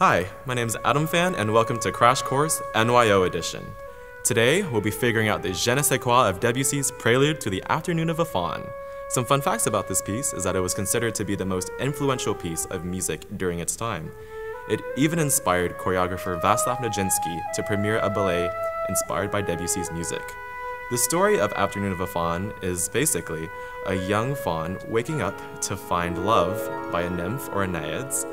Hi, my name is Adam Fan, and welcome to Crash Course NYO Edition. Today, we'll be figuring out the je ne sais quoi of Debussy's Prelude to the Afternoon of a Faun. Some fun facts about this piece is that it was considered to be the most influential piece of music during its time. It even inspired choreographer Vaslav Nijinsky to premiere a ballet inspired by Debussy's music. The story of Afternoon of a Faun is basically a young faun waking up to find love by a nymph or a naiads,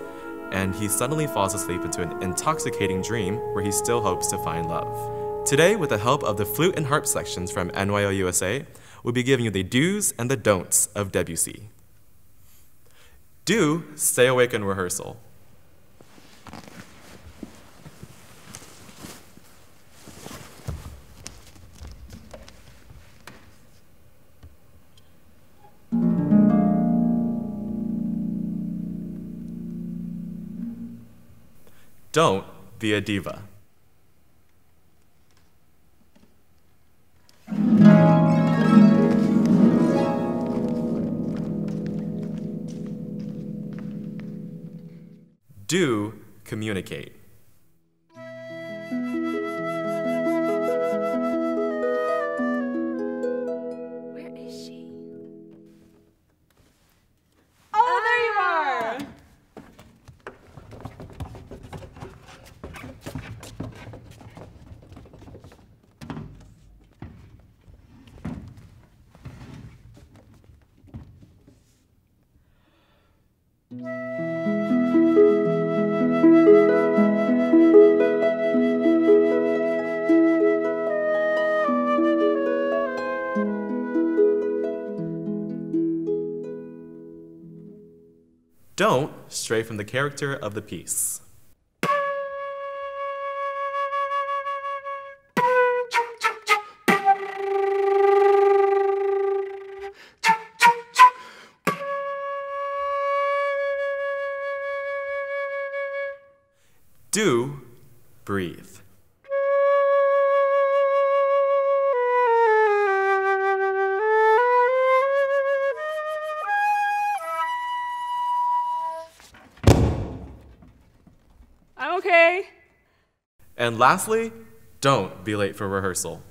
and he suddenly falls asleep into an intoxicating dream where he still hopes to find love. Today, with the help of the flute and harp sections from NYO USA, we'll be giving you the do's and the don'ts of Debussy. Do stay awake in rehearsal. Don't be a diva. Do communicate. Don't stray from the character of the piece. Do breathe. Okay. And lastly, don't be late for rehearsal.